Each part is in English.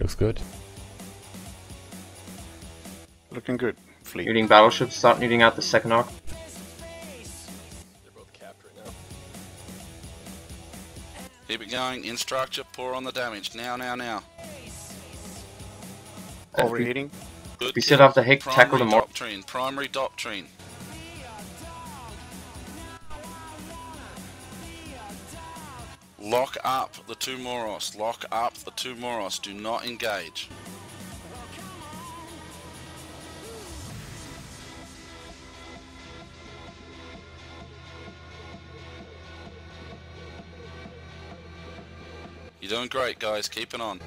Looks good. Looking good. Fleet. Needing battleships, start needing out the second arc. They're both capped right now. Keep it going. In structure. Pour on the damage. Now, now, now. Overheating. Good. We still have the HIC tackle the more. doctrine. Primary doctrine. Lock up the two Moros. Lock up the two Moros. Do not engage. You're doing great, guys. Keep it on.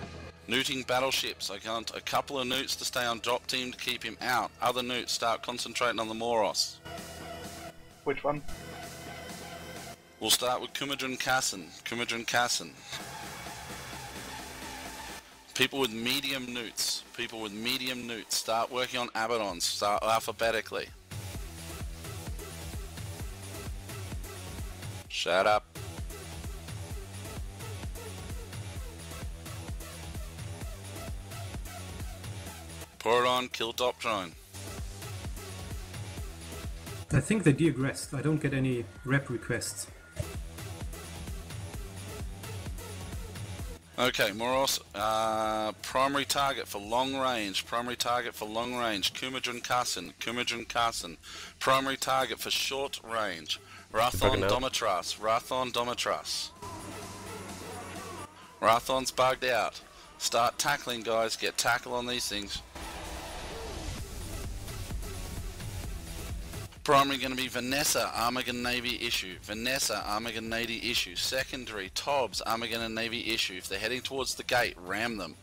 Neuting battleships. I can't. A couple of neuts to stay on drop team to keep him out. Other neuts start concentrating on the Moros. Which one? We'll start with Kumadrin Kassan. Kumadrin Kassan. People with medium neuts. People with medium neuts. Start working on Abaddons. Start alphabetically. Shut up. Pour it on, kill Doctrine. I think they deaggressed. I don't get any rep requests. Okay, Moros, uh, primary target for long range, primary target for long range, Kumadrin Carson, Kumadrin Carson, primary target for short range, Rathon. Domitras, Rathon Domitras. Rathon's bugged out. Start tackling, guys, get tackle on these things. Primary going to be Vanessa, Armageddon Navy issue. Vanessa, Armageddon Navy issue. Secondary, Tobbs, Armageddon Navy issue. If they're heading towards the gate, ram them.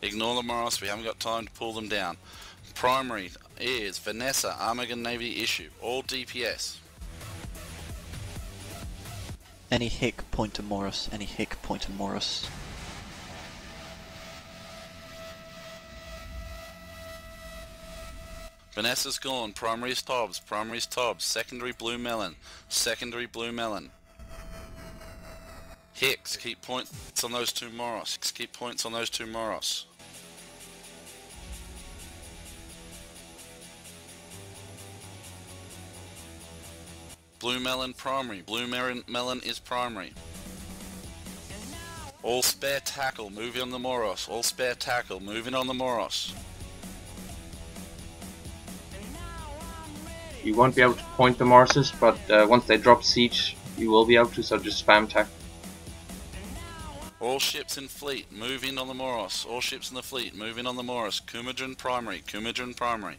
Ignore the Morris, we haven't got time to pull them down. Primary is Vanessa, Armageddon Navy issue. All DPS. Any HIC point to Morris. Any HIC point to Morris. Vanessa's gone. Primary is Tobbs. Primary is Tobbs. Secondary Blue Melon. Secondary Blue Melon. HICs, keep points on those two Moros. HICs, keep points on those two Moros. Blue Melon primary. Blue melon is primary. All spare tackle, moving on the Moros. All spare tackle, moving on the Moros. You won't be able to point the Morrises, but uh, once they drop siege, you will be able to, so just spam tack. All ships in fleet, move in on the Moros. All ships in the fleet, move in on the Moros. Kumadrin primary, Kumadrin primary.